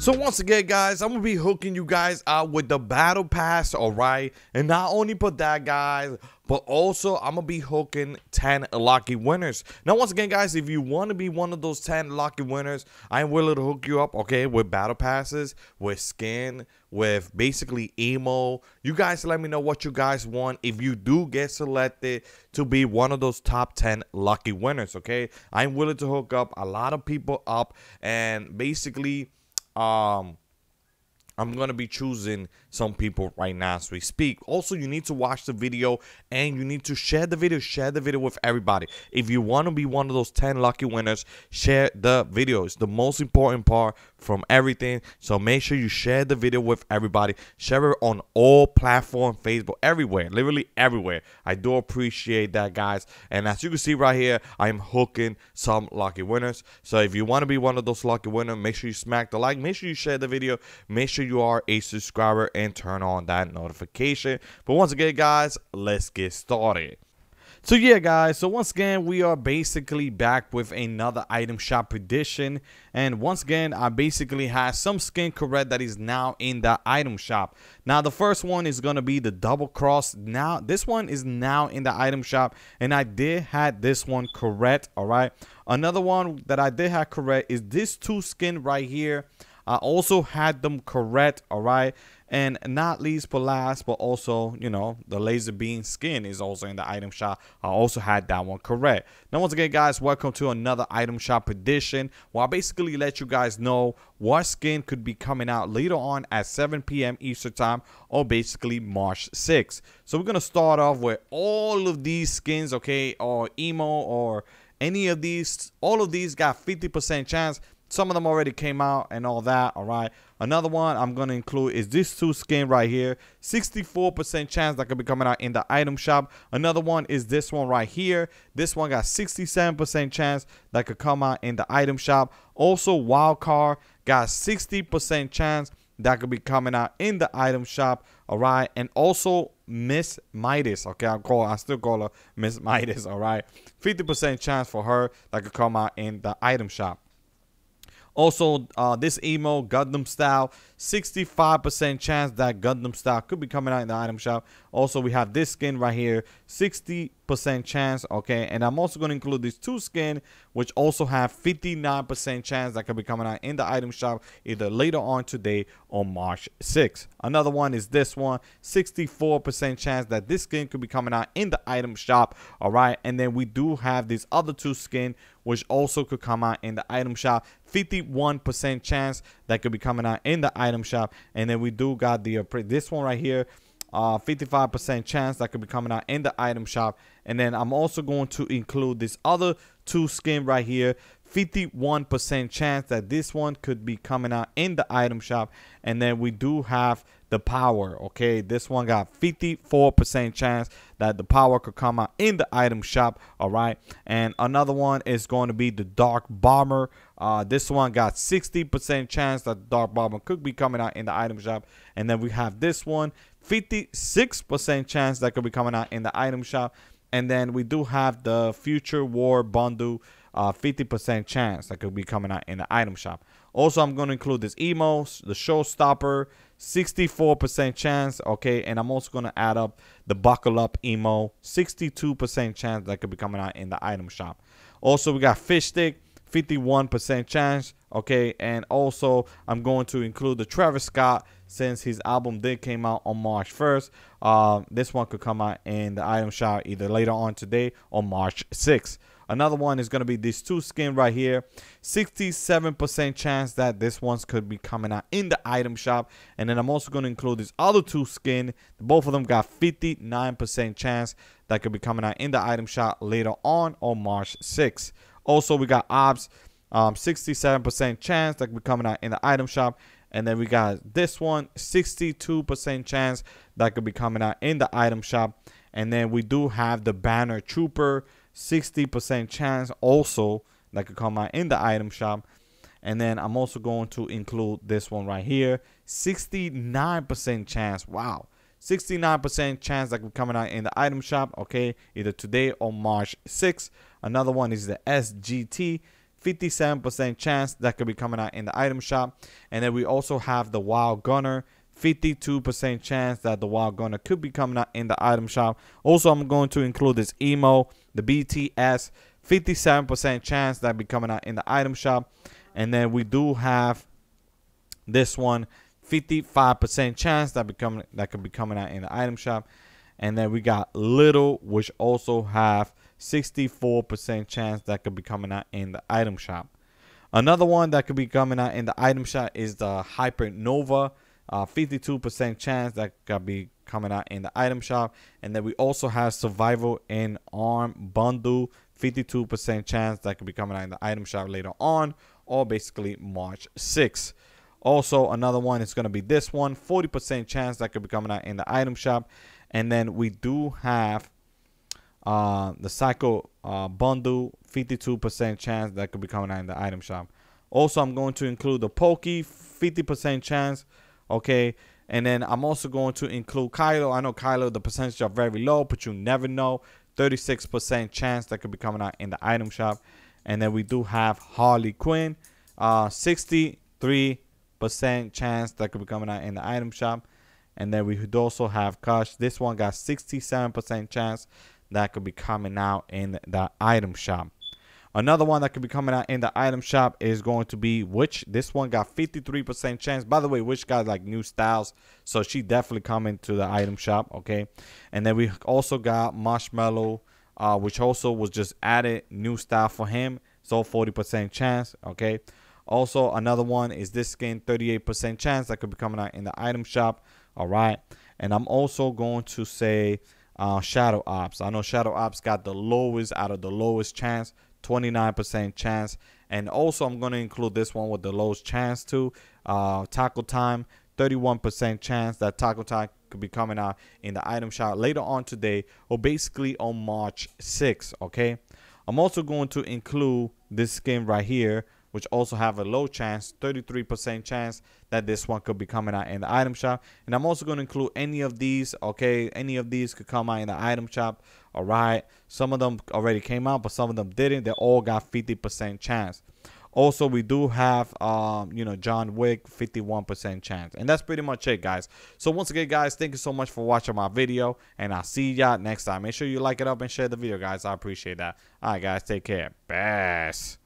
So once again, guys, I'm gonna be hooking you guys out with the battle pass, all right? And not only put that, guys, but also I'm gonna be hooking 10 lucky winners. Now, once again, guys, if you want to be one of those 10 lucky winners, I'm willing to hook you up, okay, with battle passes, with skin, with basically emo. You guys let me know what you guys want if you do get selected to be one of those top 10 lucky winners, okay? I'm willing to hook up a lot of people up and basically um I'm gonna be choosing some people right now as we speak. Also, you need to watch the video and you need to share the video. Share the video with everybody. If you want to be one of those 10 lucky winners, share the video. It's the most important part from everything. So make sure you share the video with everybody. Share it on all platforms, Facebook, everywhere, literally everywhere. I do appreciate that, guys. And as you can see right here, I'm hooking some lucky winners. So if you want to be one of those lucky winners, make sure you smack the like. Make sure you share the video. Make sure you are a subscriber and turn on that notification. But once again, guys, let's get started. So yeah, guys, so once again, we are basically back with another item shop prediction. And once again, I basically have some skin correct that is now in the item shop. Now, the first one is going to be the double cross. Now, this one is now in the item shop. And I did have this one correct, all right? Another one that I did have correct is this two skin right here. I also had them correct, all right? And not least but last, but also, you know, the laser beam skin is also in the item shop. I also had that one correct. Now, once again, guys, welcome to another item shop edition where I basically let you guys know what skin could be coming out later on at 7 p.m. Eastern time or basically March 6th. So we're going to start off with all of these skins, okay, or emo or any of these. All of these got 50% chance some of them already came out and all that, all right? Another one I'm to include is this two skin right here. 64% chance that could be coming out in the item shop. Another one is this one right here. This one got 67% chance that could come out in the item shop. Also, Wild Card got 60% chance that could be coming out in the item shop, all right? And also Miss Midas, okay? I call I still call her Miss Midas, all right? 50% chance for her that could come out in the item shop. Also, uh, this emo Gangnam style, 65% chance that Gangnam style could be coming out in the item shop. Also, we have this skin right here, 60% chance, okay? And I'm also going to include these two skin, which also have 59% chance that could be coming out in the item shop either later on today or March 6th. Another one is this one, 64% chance that this skin could be coming out in the item shop, all right? And then we do have these other two skin, which also could come out in the item shop. 51% chance that could be coming out in the item shop. And then we do got the uh, this one right here. 55% uh, chance that could be coming out in the item shop. And then I'm also going to include this other two skin right here. 51% chance that this one could be coming out in the item shop. And then we do have the power. Okay, this one got 54% chance that the power could come out in the item shop. All right, and another one is going to be the dark bomber. Uh, this one got 60% chance that the dark bomber could be coming out in the item shop. And then we have this one, 56% chance that could be coming out in the item shop. And then we do have the future war bundle, 50% uh, chance that could be coming out in the item shop. Also, I'm going to include this emo, the showstopper, 64% chance. Okay, and I'm also going to add up the buckle up emo, 62% chance that could be coming out in the item shop. Also, we got Fishstick, 51% chance. Okay, and also I'm going to include the Travis Scott since his album did came out on March 1st. Uh, this one could come out in the item shop either later on today or March 6th. Another one is going to be this two skin right here. 67% chance that this ones could be coming out in the item shop. And then I'm also going to include this other two skin. Both of them got 59% chance that could be coming out in the item shop later on on March 6th. Also, we got Ops, um, 67% chance that could be coming out in the item shop. And then we got this one, 62% chance that could be coming out in the item shop. And then we do have the Banner Trooper, 60% chance also that could come out in the item shop. And then I'm also going to include this one right here. 69% chance. Wow. 69% chance that could be coming out in the item shop. Okay. Either today or March 6th. Another one is the SGT. 57% chance that could be coming out in the item shop. And then we also have the Wild Gunner, 52% chance that the Wild Gunner could be coming out in the item shop. Also, I'm going to include this emo, the BTS, 57% chance that be coming out in the item shop. And then we do have this one, 55% chance that become that could be coming out in the item shop. And then we got little, which also have 64% chance that could be coming out in the item shop. Another one that could be coming out in the item shop is the Hypernova. 52% uh, chance that could be coming out in the item shop. And then we also have Survival in Arm Bundle. 52% chance that could be coming out in the item shop later on or basically March 6th. Also, another one is going to be this one 40% chance that could be coming out in the item shop. And then we do have uh, the Psycho uh, Bundle 52% chance that could be coming out in the item shop. Also, I'm going to include the Pokey 50% chance. Okay. And then I'm also going to include Kylo. I know Kylo, the percentage are very low, but you never know. 36% chance that could be coming out in the item shop. And then we do have Harley Quinn. Uh, 63% chance that could be coming out in the item shop. And then we would also have Kush. This one got 67% chance that could be coming out in the item shop. Another one that could be coming out in the item shop is going to be Witch. This one got 53% chance. By the way, Witch got like new styles. So she definitely coming to the item shop. Okay. And then we also got Marshmello, uh, which also was just added new style for him. So 40% chance. Okay. Also, another one is this skin, 38% chance that could be coming out in the item shop. All right. And I'm also going to say uh, Shadow Ops. I know Shadow Ops got the lowest out of the lowest chance, 29% chance. And also, I'm going to include this one with the lowest chance too. Uh, Taco Time, 31% chance that Taco Time could be coming out in the item shop later on today or basically on March 6th. Okay. I'm also going to include this skin right here which also have a low chance, 33% chance that this one could be coming out in the item shop. And I'm also going to include any of these, okay? Any of these could come out in the item shop, all right? Some of them already came out, but some of them didn't. They all got 50% chance. Also, we do have, um, you know, John Wick, 51% chance. And that's pretty much it, guys. So once again, guys, thank you so much for watching my video. And I'll see y'all next time. Make sure you like it up and share the video, guys. I appreciate that. All right, guys, take care. Best.